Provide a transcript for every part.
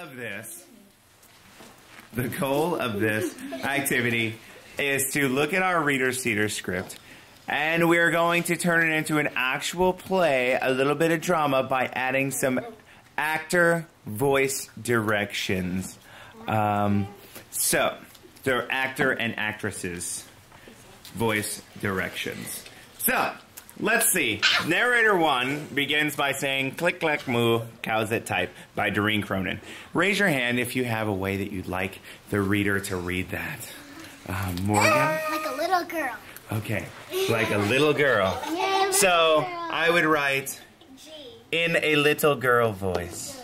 of this, the goal of this activity is to look at our reader's theater script and we're going to turn it into an actual play, a little bit of drama by adding some actor voice directions. Um, so, they're actor and actresses voice directions. So, let's see. Narrator one begins by saying, Click, clack, moo, cows that type by Doreen Cronin. Raise your hand if you have a way that you'd like the reader to read that. Um, Morgan? Like a little girl. Okay, like a little girl. Yeah, So, I would write in a little girl voice.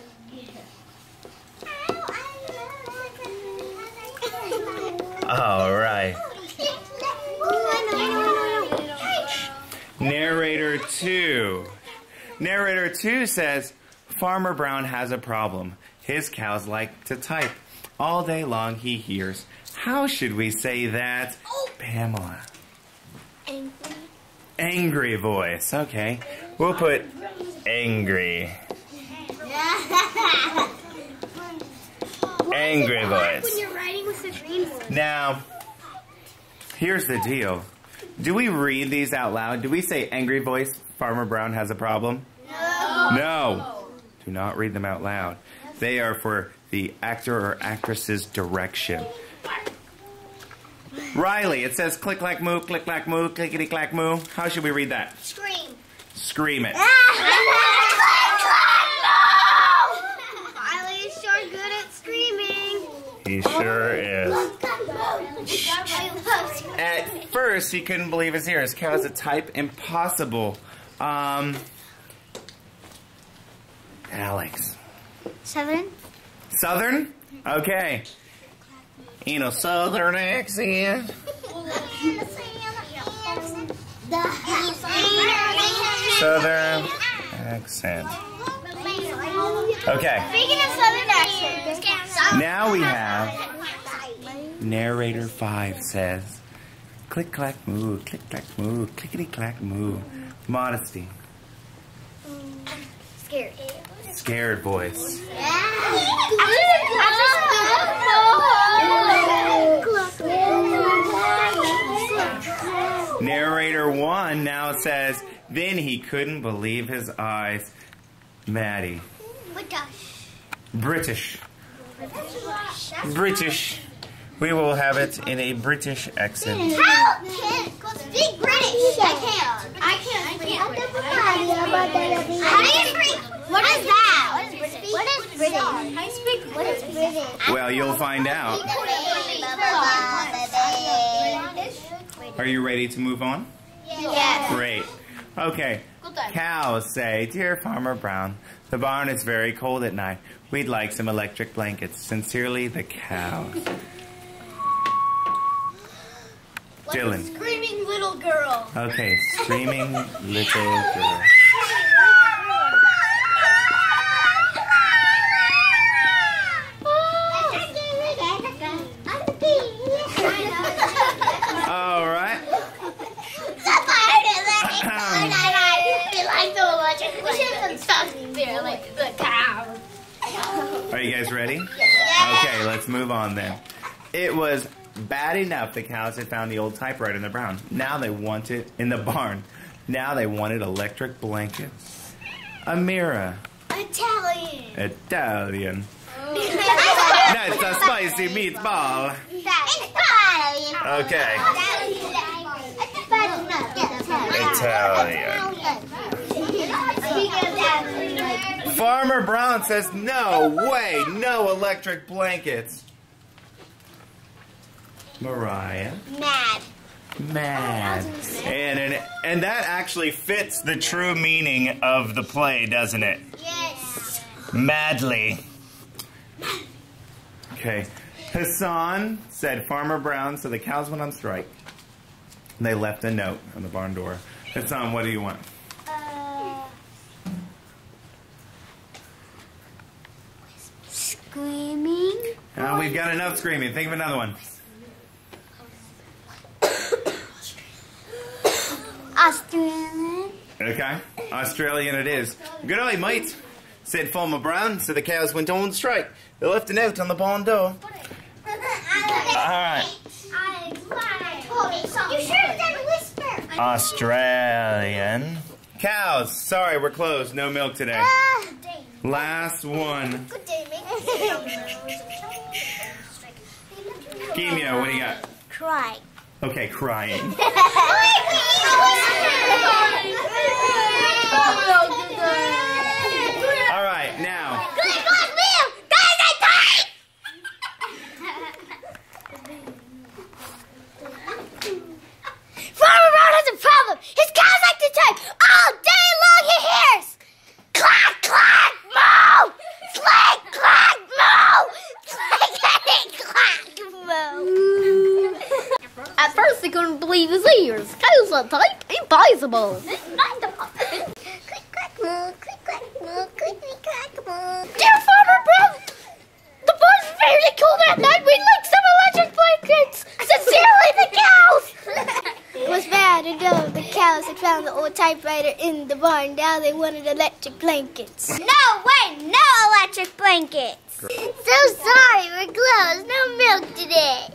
All right. Narrator 2. Narrator 2 says Farmer Brown has a problem. His cows like to type. All day long he hears. How should we say that? Oh. Pamela. Angry Angry voice. Okay. We'll put angry. Angry voice. When you're writing with the green one. Now, here's the deal. Do we read these out loud? Do we say angry voice, Farmer Brown has a problem? No. No. Do not read them out loud. They are for the actor or actress's direction. Riley, it says click clack moo, click clack moo, clickety clack moo. How should we read that? Scream. Scream it. Riley is sure good at screaming. He sure is. At first, he couldn't believe his ears. Cows a type impossible. Um, Alex. Southern. Southern? Okay. You know, Southern accent. Southern accent. Okay. Speaking of southern accent, Now we have narrator five says, click clack moo, click clack moo, clickety clack moo. Modesty. Scared. Scared voice. Narrator one now says, then he couldn't believe his eyes. Maddie. British. British. We will have it in a British accent. How can speak British? I can't. I can't speak British. How do you speak? What is that? What is British? I speak What is British? Well, you'll find out. Are you ready to move on? Yes. Great. Okay. Cows say, Dear Farmer Brown, the barn is very cold at night. We'd like some electric blankets. Sincerely, the cows. Dylan. Screaming little girl. Okay, screaming little girl. All right. We should have some talking there like the cow. Are you guys ready? Okay, let's move on then. It was bad enough the cows had found the old typewriter in the barn. Now they want it in the barn. Now they wanted electric blankets. A mirror. Italian. Italian. That's a spicy meatball. Italian. Okay. Italian. Farmer Brown says, no way, no electric blankets. Mariah. Mad. Mad. And, and, and that actually fits the true meaning of the play, doesn't it? Yes. Madly. Okay. Hassan said Farmer Brown, so the cows went on strike. And they left a note on the barn door. Hassan, what do you want? Uh, screaming. Uh, we've got enough screaming. Think of another one. Australian. Okay. Australian it is. Good eye, mate. said Farmer Brown, so the cows went on strike. They left a note on the barn door. Alright. You should have done whisper. Australian. Cows, sorry, we're closed. No milk today. Ah, Last one. Good day, mate. Kimio, what do you got? Cry. Okay, crying. Alright, now. Farmer Brown has a problem. His cows like to type all day long. He hears clack, clack, moo, click, clack, moo, clickety, clack, moo. At first, he couldn't believe his ears. Cows are type impossible. Dear Farmer Brown, the barn's very cold at night. We'd like some electric blankets. Sincerely, the cows. It was bad enough the cows had found the old typewriter in the barn. Now they wanted electric blankets. No way, no electric blankets. So sorry, we're closed. No milk today.